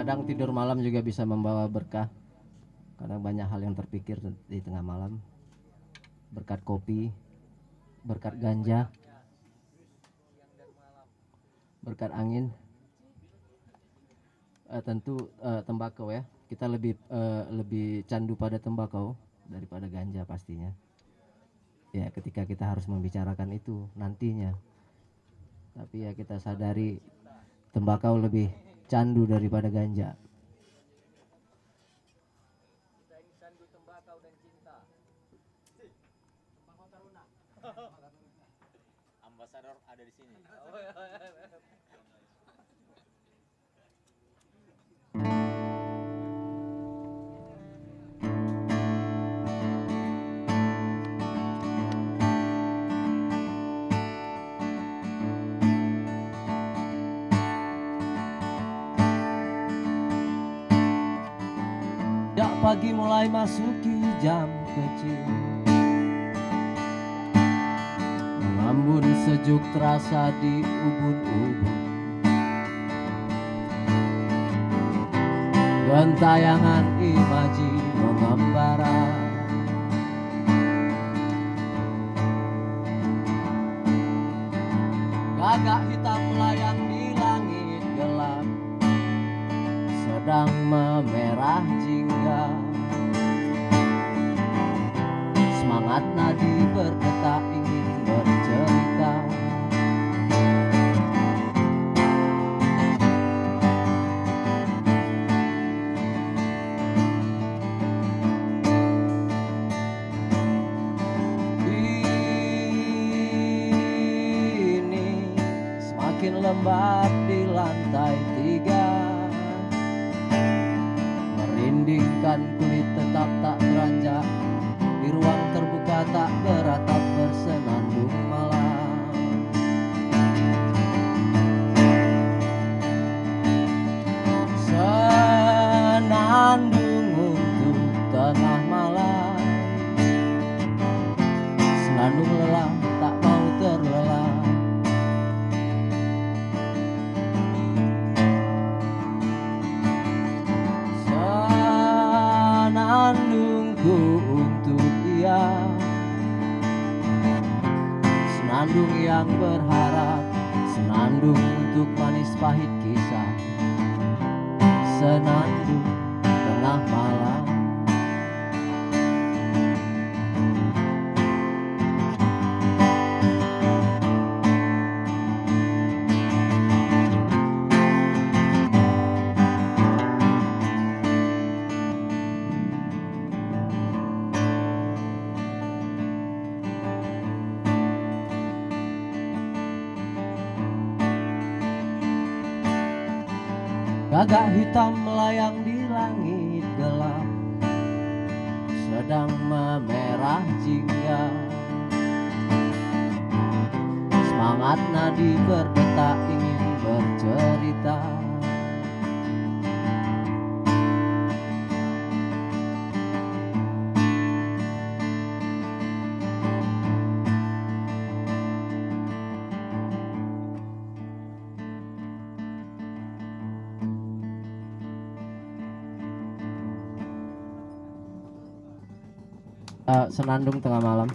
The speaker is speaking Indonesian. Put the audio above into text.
kadang tidur malam juga bisa membawa berkah. Kadang banyak hal yang terpikir di tengah malam. Berkat kopi berkat ganja berkat angin. Eh, tentu eh, tembakau ya. Kita lebih eh, lebih candu pada tembakau daripada ganja pastinya. Ya ketika kita harus membicarakan itu nantinya. Tapi ya kita sadari tembakau lebih candu daripada ganja Ambasador ada di sini. Sejak pagi mulai masuki jam kecil. Mengambun sejuk terasa di ubun-ubun. Gentayangan imaji mengembara Gagak hitam melayang di langit gelap. Sedang semakin lembab di lantai tiga. Merindingkan kulit tetap tak beranjak. Di ruang terbuka tak beratap Senandung yang berharap Senandung untuk manis pahit kisah. Senandung tengah malam Gagak hitam melayang di langit gelap Sedang memerah jingga. Semangat nadi berdetak ingin bercerita Eh, Senandung tengah malam